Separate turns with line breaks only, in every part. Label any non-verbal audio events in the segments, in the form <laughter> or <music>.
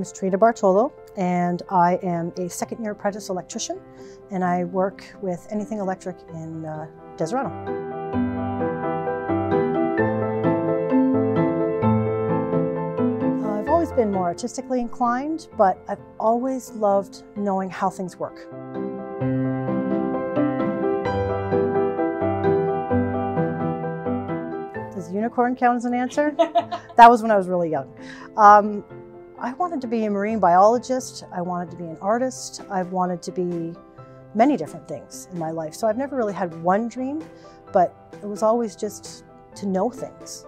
is Trina Bartolo, and I am a second year apprentice electrician, and I work with anything electric in uh, always been more artistically inclined, but I've always loved knowing how things work. Does unicorn count as an answer? <laughs> that was when I was really young. Um, I wanted to be a marine biologist. I wanted to be an artist. I've wanted to be many different things in my life. So I've never really had one dream, but it was always just to know things.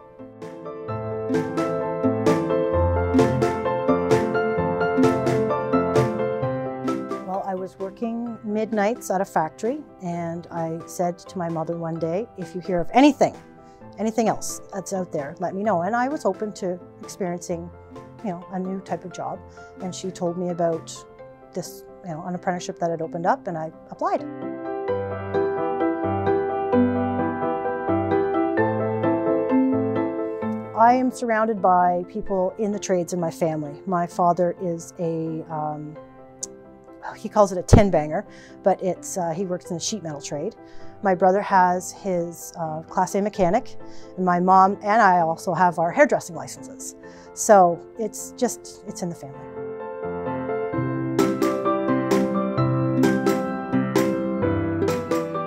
Well, I was working midnights at a factory and I said to my mother one day, if you hear of anything anything else that's out there, let me know. And I was open to experiencing, you know, a new type of job. And she told me about this, you know, an apprenticeship that had opened up and I applied. I am surrounded by people in the trades in my family. My father is a um, he calls it a tin banger, but it's, uh, he works in the sheet metal trade. My brother has his uh, Class A mechanic, and my mom and I also have our hairdressing licenses. So it's just, it's in the family.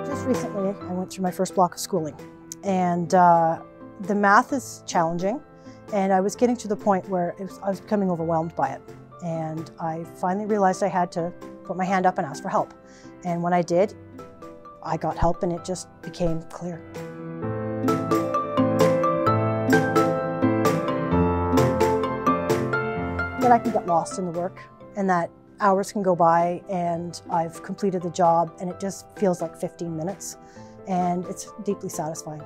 Just recently, I went through my first block of schooling, and uh, the math is challenging, and I was getting to the point where was, I was becoming overwhelmed by it. And I finally realized I had to put my hand up and ask for help. And when I did, I got help and it just became clear. That I can get lost in the work and that hours can go by and I've completed the job and it just feels like 15 minutes and it's deeply satisfying.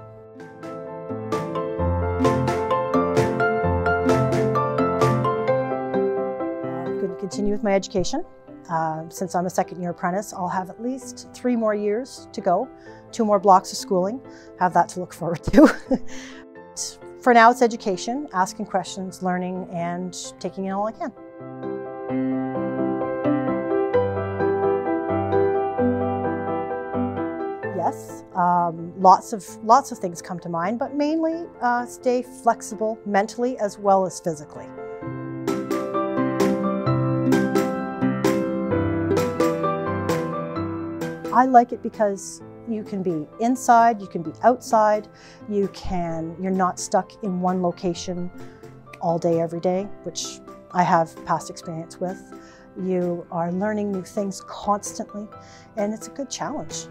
I'm going to continue with my education. Uh, since I'm a second year apprentice, I'll have at least three more years to go, two more blocks of schooling, have that to look forward to. <laughs> For now, it's education, asking questions, learning, and taking in all I can. Yes, um, lots of lots of things come to mind, but mainly uh, stay flexible mentally as well as physically. I like it because you can be inside, you can be outside, you can, you're not stuck in one location all day, every day, which I have past experience with. You are learning new things constantly, and it's a good challenge.